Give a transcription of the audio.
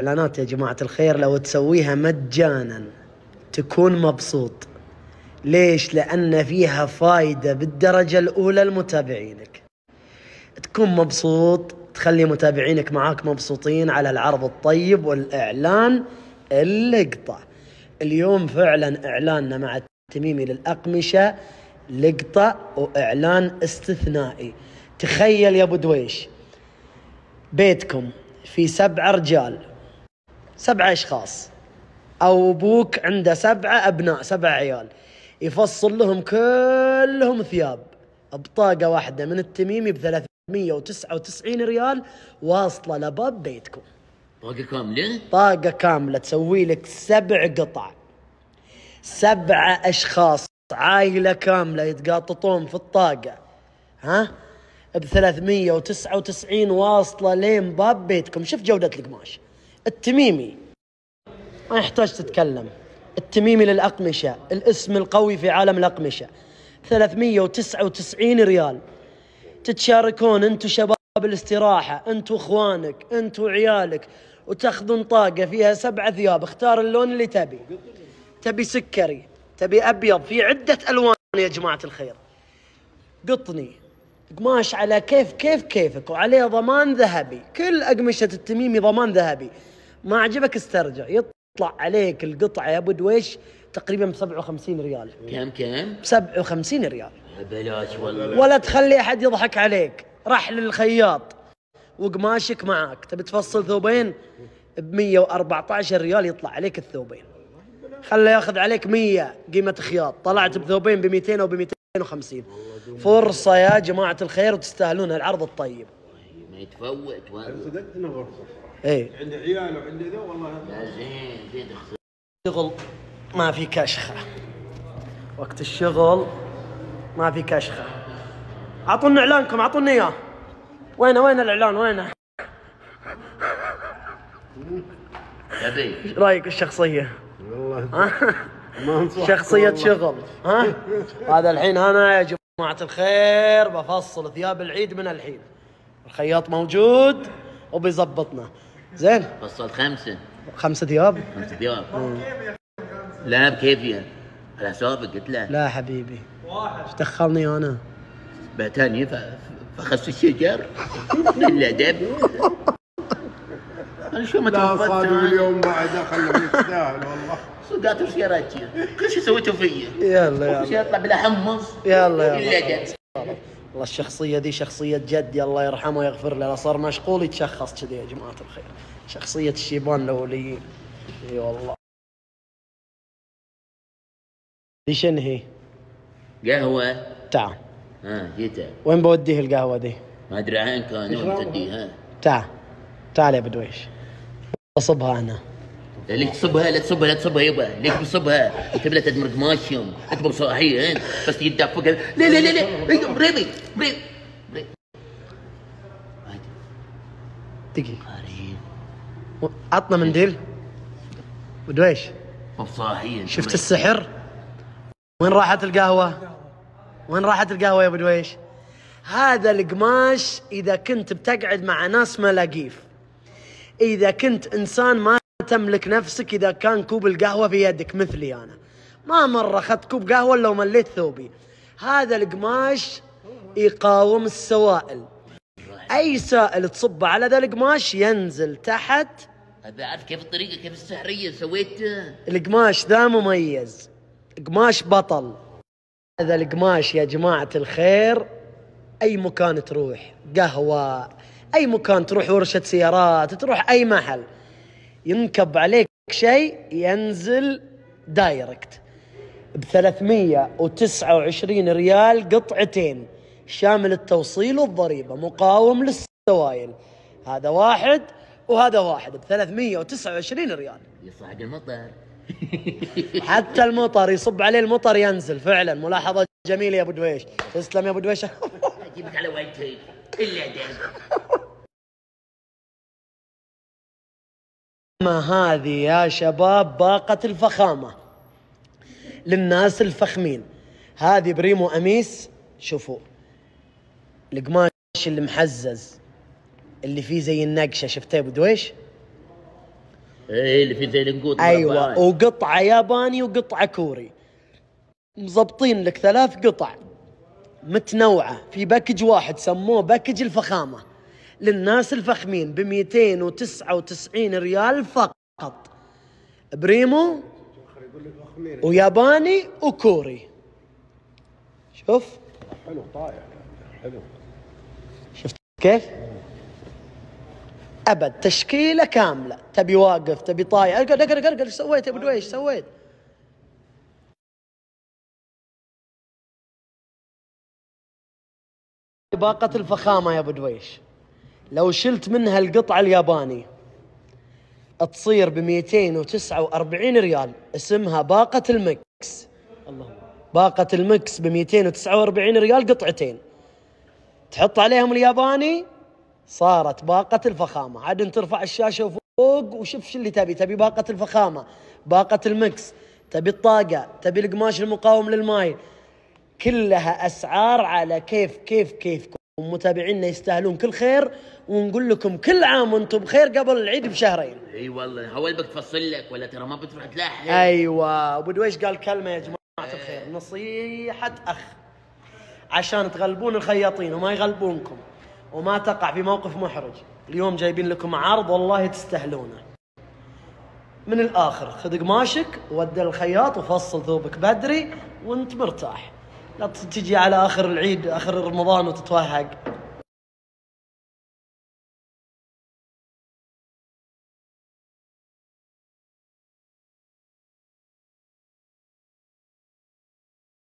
إعلانات يا جماعة الخير لو تسويها مجانا تكون مبسوط. ليش؟ لأن فيها فايدة بالدرجة الأولى لمتابعينك. تكون مبسوط تخلي متابعينك معاك مبسوطين على العرض الطيب والإعلان اللقطة. اليوم فعلا إعلاننا مع التميمي للأقمشة لقطة وإعلان استثنائي. تخيل يا أبو دويش بيتكم في سبع رجال. سبع أشخاص. أو أبوك عنده سبعة أبناء سبع عيال. يفصل لهم كلهم ثياب. بطاقة واحدة من التميمي ب 399 ريال واصلة لباب بيتكم. طاقة كاملة؟ طاقة كاملة. تسوي لك سبع قطع. سبع أشخاص. عائلة كاملة يتقاططون في الطاقة. ها؟ ب 399 واصلة لين باب بيتكم. شوف جودة القماش. التميمي. ما يحتاج تتكلم. التميمي للأقمشة الاسم القوي في عالم الأقمشة. 399 ريال. تتشاركون انتو شباب الاستراحة انتو اخوانك انتو عيالك وتاخذون طاقة فيها سبعة ثياب. اختار اللون اللي تبي. تبي سكري تبي أبيض في عدة ألوان يا جماعة الخير. قطني. قماش على كيف كيف كيفك وعليه ضمان ذهبي. كل أقمشة التميمي ضمان ذهبي. ما عجبك استرجع. يطلع عليك القطعة يا أبو دويش تقريبا ب 57 ريال. كم كم؟ ب 57 ريال. بلاش والله. ولا تخلي أحد يضحك عليك. راح للخياط. وقماشك معاك. تبي تفصل ثوبين؟ ب 114 ريال يطلع عليك الثوبين. خله ياخذ عليك 100 قيمة خياط. طلعت بثوبين ب 200 أو ب 250 فرصة يا جماعة الخير وتستاهلون العرض الطيب. ما يتفوت والله. صدقت إنه فرصة. إيه. عند عيال وعند ذا والله. لا زين زين اخ- شغل ما في كشخة. وقت الشغل ما في كشخة. اعطونا إعلانكم اعطونا إياه. وينه وين الإعلان وينه؟ إيش رأيك الشخصية؟ والله. ما انصح شخصية شغل ها؟ هذا الحين أنا يا جماعة الخير بفصل ثياب العيد من الحين. الخياط موجود وبيظبطنا. زين. فصلت خمسة. خمسة ثياب خمسة ثياب لا بكيفية. على حسابك قلت له. لا حبيبي. إيش دخلني أنا؟ باتاني ف- فخس الشجر إلا دب. أنا شو ما لا صادق. اليوم بعد خلى يستاهل والله. صدقات وسياراتي كل شيء سويته فيا. يلا يلا. شيء يطلع بلا حمص. يلا إلا يلا دب. والله الشخصية دي شخصية جدي الله يرحمه ويغفر له. صار مشغول يتشخص كذي يا جماعة الخير. شخصية الشيبان الأوليين. إي والله. دي شنو هي؟ قهوة. تعال ها جيتها وين بوديه القهوة دي؟ ما أدري عين كانوا تديها تعال تعال يا بودويش. أصبها أنا. ليش تصبها لا تصبها لا تصبها يبا ليش بتصبها أنت بلا تدمر قماشهم أنت بصاحي انت بس يدك فوق لا لا لا لا. بريبي بريبي بريبي دقيقة قريب عطنا منديل بدويش بصاحي شفت السحر؟ وين راحت القهوة؟ وين راحت القهوة يا بدويش؟ هذا القماش إذا كنت بتقعد مع ناس ملاقيف إذا كنت إنسان ما تملك نفسك إذا كان كوب القهوة في يدك مثلي أنا. ما مرة أخذت كوب قهوة إلا ومليت ثوبي. هذا القماش يقاوم السوائل. أي سائل تصبه على ذا القماش ينزل تحت. أبي أعرف كيف الطريقة كيف السحرية سويتها؟ القماش ذا مميز. قماش بطل. هذا القماش يا جماعة الخير أي مكان تروح؟ قهوة أي مكان تروح ورشة سيارات تروح أي محل. ينكب عليك شيء ينزل direct. ب 329 ريال قطعتين. شامل التوصيل والضريبة مقاوم للسوائل هذا واحد وهذا واحد ب 329 ريال. يصعد المطر. حتى المطر يصب عليه المطر ينزل. فعلا. ملاحظة جميلة يا أبو دويش. تسلم يا أبو دويش. أجيبك على وجهي. إلا ما هذه يا شباب باقة الفخامة للناس الفخمين. هذه بريمو أميس شوفوا. القماش المحزز اللي فيه زي النقشة شفته يا أبو دويش؟ إيه اللي في زي النقود أيوه. وقطعة ياباني وقطعة كوري. مزبطين لك ثلاث قطع. متنوعة في package واحد سموه package الفخامة. للناس الفخمين ب 299 ريال فقط. بريمو وياباني وكوري. شوف. حلو طايع حلو. شفت كيف؟ أبد تشكيلة كاملة. تبي واقف تبي طايع اقعد اقعد اقعد إيش سويت يا أبو دويش؟ سويت؟ باقة الفخامة يا أبو دويش. لو شلت منها القطع الياباني تصير ب 249 ريال. اسمها باقة ال mix. الله. باقة ال mix ب 249 ريال قطعتين. تحط عليهم الياباني صارت باقة الفخامة. عاد انت ترفع الشاشة فوق وشوف شو اللي تبي. تبي باقة الفخامة باقة ال mix. تبي الطاقة تبي القماش المقاوم للماي. كلها أسعار على كيف كيف كيفكم. متابعينا يستاهلون كل خير. ونقول لكم كل عام وأنتم بخير قبل العيد بشهرين. اي والله هو اللي بتفصل لك ولا ترى ما بتروح تلاحق. أيوه. أبو دويش قال كلمة يا جماعة الخير. نصيحة أخ. عشان تغلبون الخياطين وما يغلبونكم وما تقع في موقف محرج. اليوم جايبين لكم عرض والله تستاهلونه. من الآخر خذ قماشك ودى الخياط وفصل ثوبك بدري وانت مرتاح. لا تجي على آخر العيد آخر رمضان وتتوهق.